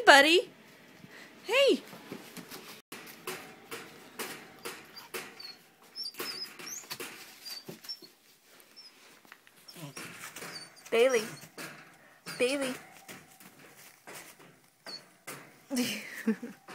Hey, buddy. Hey. Bailey. Bailey.